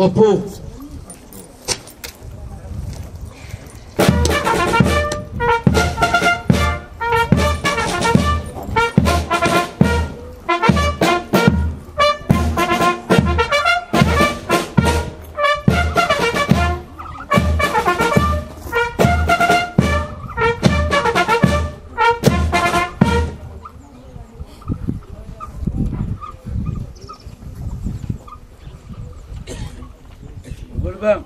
repos. Relevant.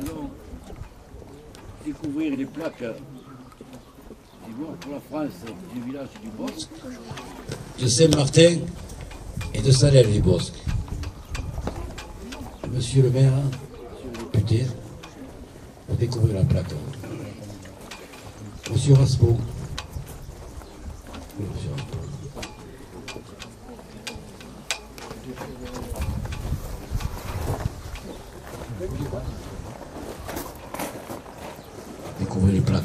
Allons découvrir les plaques du bon pour la France du village du Bosque. de Saint-Martin et de Salel du Bosque. Monsieur le maire, député, pour découvrir la plaque. Monsieur Raspo. Découvrir les plaques.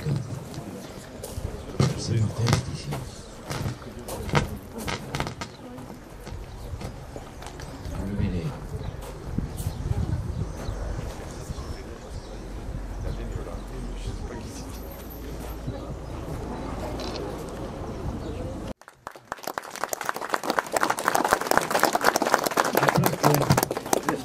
C'est ici.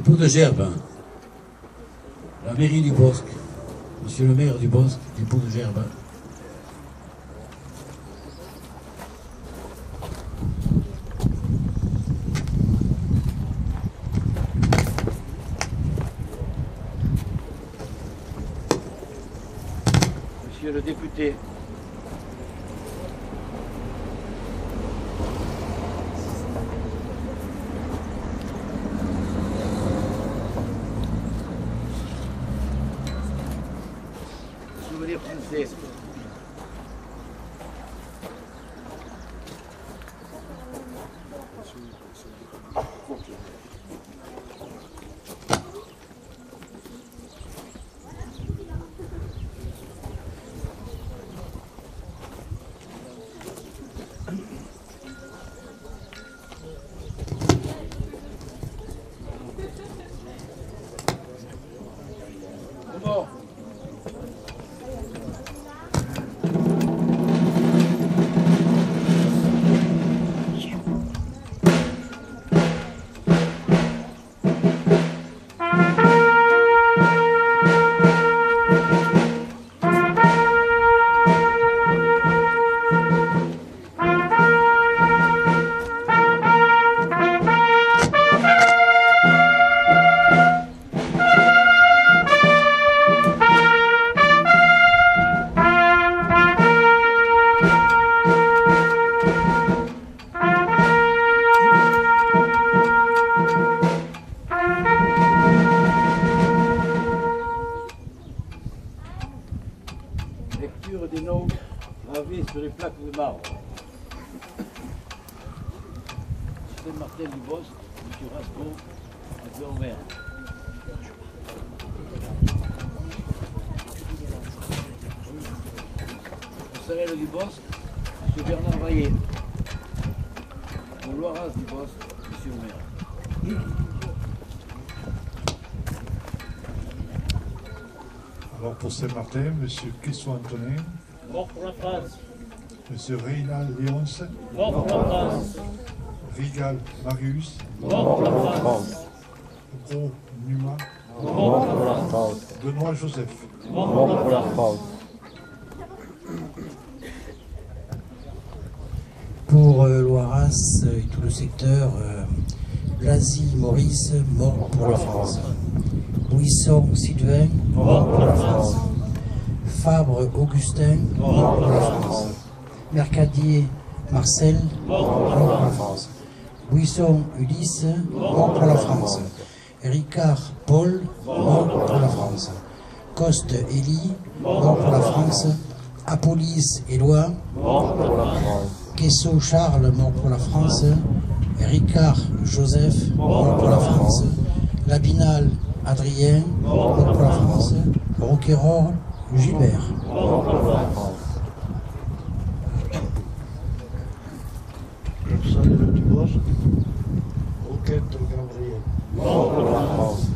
banc. Dépôt de gerbe. La mairie du Bosque. Monsieur le maire du Bosque, dépôt de gerbe. Monsieur le député. gostaria que sur les plaques de marbre. Saint-Martin du Bosque, M. Rasco, adjoint au maire. Sarel du Bosque, M. Bernard Vaillet. Au Loiras du Bosque, M. maire. Alors pour Saint-Martin, M. Clisson Antonin, Mort pour la France. M. Reynald Léonce, Mort pour la France. Rigal Marius, Mort pour la France. Gros Numa, Mort pour la France. Benoît Joseph. Mort pour la France. Pour euh, Loiras et tout le secteur, euh, Blasi Maurice, mort pour la France. Buisson Sylvain, mort pour la France. Fabre Augustin, mort pour la France. Mercadier Marcel, mort pour la France. Buisson Ulysse, mort pour la France. Ricard Paul, mort pour la France. Coste Élie, mort pour la France. Apollis Éloi, Mort pour la France. Quesso Charles, mort pour la France. Ricard Joseph, mort pour la France. Labinal Adrien, mort pour la France. Roquerolles Gilbert. Du Bosque, Roquette Gabriel, France.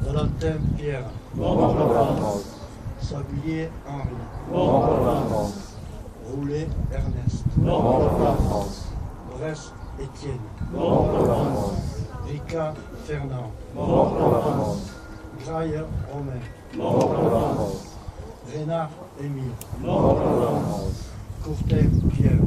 Valentin Pierre, Mort France. Sablier Henri, France. Roulet Ernest, France. Brest Étienne, France. Fernand, Mort la France. Graille Romain, Mort la France. Renard Émile. Corté Pierre.